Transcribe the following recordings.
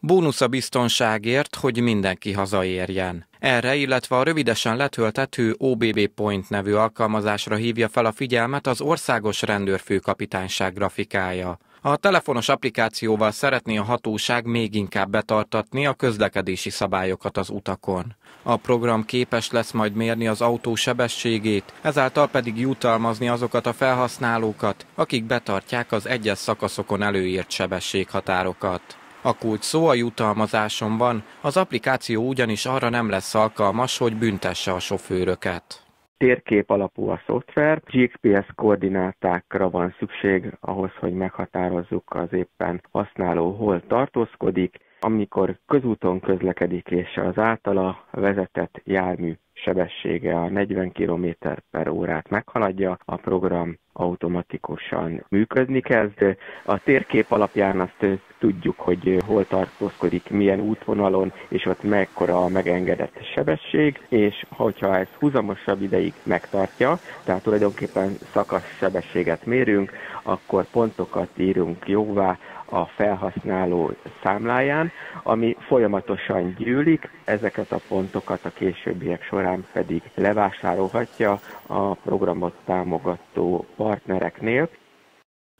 Bónusz a biztonságért, hogy mindenki hazaérjen. Erre, illetve a rövidesen letöltető OBB Point nevű alkalmazásra hívja fel a figyelmet az Országos Rendőrfőkapitányság grafikája. A telefonos applikációval szeretné a hatóság még inkább betartatni a közlekedési szabályokat az utakon. A program képes lesz majd mérni az autó sebességét, ezáltal pedig jutalmazni azokat a felhasználókat, akik betartják az egyes szakaszokon előírt sebességhatárokat. A kulcs szó a jutalmazáson van, az applikáció ugyanis arra nem lesz alkalmas, hogy büntesse a sofőröket. Térkép alapú a szoftver, GPS koordinátákra van szükség ahhoz, hogy meghatározzuk az éppen használó hol tartózkodik, amikor közúton közlekedik és az általa vezetett jármű sebessége a 40 km per órát meghaladja, a program automatikusan működni kezd. A térkép alapján azt tudjuk, hogy hol tartózkodik, milyen útvonalon, és ott mekkora a megengedett sebesség, és hogyha ez húzamosabb ideig megtartja, tehát tulajdonképpen szakasz sebességet mérünk, akkor pontokat írunk jóvá a felhasználó számláján, ami folyamatosan gyűlik, ezeket a pontokat a későbbiek során pedig levásárolhatja a programot támogató partnereknél.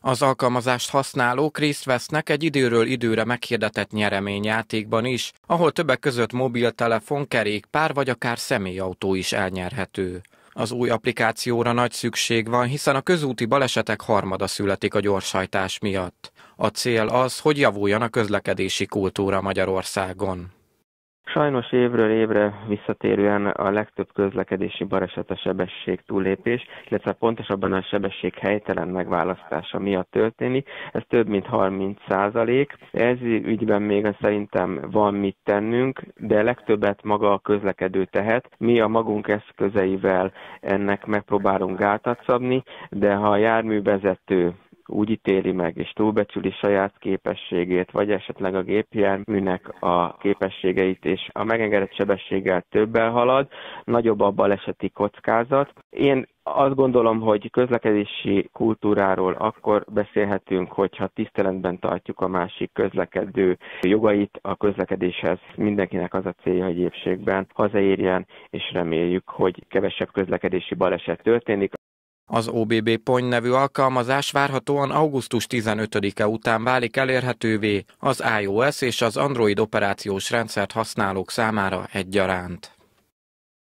Az alkalmazást használók részt vesznek egy időről időre meghirdetett nyereményjátékban is, ahol többek között mobiltelefon, kerékpár vagy akár személyautó is elnyerhető. Az új applikációra nagy szükség van, hiszen a közúti balesetek harmada születik a gyorshajtás miatt. A cél az, hogy javuljon a közlekedési kultúra Magyarországon. Sajnos évről évre visszatérően a legtöbb közlekedési baleset a sebesség túlépés, illetve pontosabban a sebesség helytelen megválasztása miatt történik. Ez több mint 30 százalék. Ez ügyben még szerintem van mit tennünk, de legtöbbet maga a közlekedő tehet. Mi a magunk eszközeivel ennek megpróbálunk gátat szabni, de ha a járművezető úgy ítéli meg és túlbecsüli saját képességét, vagy esetleg a gépjárműnek a képességeit, és a megengedett sebességgel többel halad, nagyobb a baleseti kockázat. Én azt gondolom, hogy közlekedési kultúráról akkor beszélhetünk, hogyha tiszteletben tartjuk a másik közlekedő jogait a közlekedéshez. Mindenkinek az a célja, hogy épségben hazaérjen, és reméljük, hogy kevesebb közlekedési baleset történik. Az OBB Point nevű alkalmazás várhatóan augusztus 15-e után válik elérhetővé az iOS és az Android operációs rendszert használók számára egyaránt.